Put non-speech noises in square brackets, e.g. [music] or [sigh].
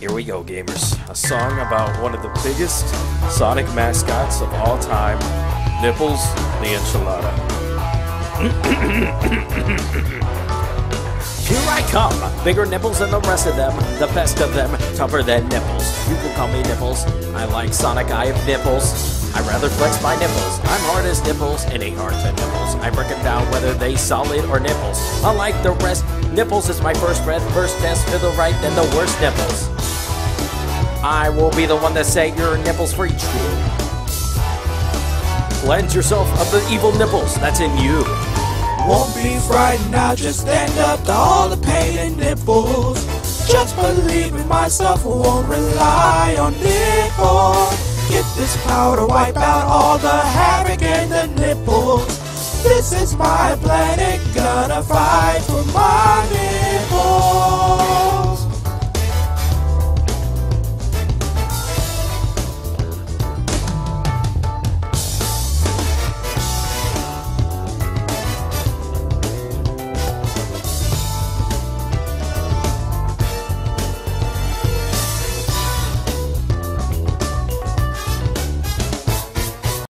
Here we go, gamers. A song about one of the biggest Sonic mascots of all time, Nipples the Enchilada. [coughs] Here I come, bigger nipples than the rest of them, the best of them, tougher than nipples. You can call me Nipples. I like Sonic, I have nipples. I rather flex my nipples. I'm hard as nipples, it ain't hard to nipples. I break them down whether they solid or nipples. Unlike the rest, nipples is my first breath, first test to the right, then the worst nipples. I will be the one to say your nipples free. Cleanse yourself of the evil nipples that's in you. Won't be frightened, I'll just stand up to all the pain and nipples. Just believe in myself, won't rely on nipples. Get this power to wipe out all the havoc and the nipples. This is my planet, gonna fight